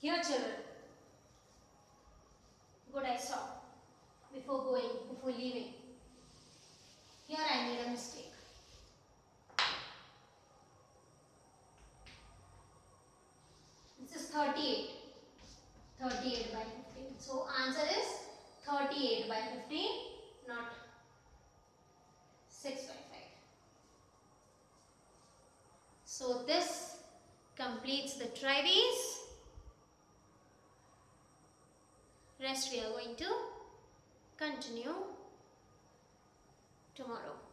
Here children. Good, I saw Before going, before leaving. Here I made a mistake. This is 38. 38 by 15. So answer is 38 by 15, not 6 by 5. So this completes the try these. Rest we are going to continue tomorrow.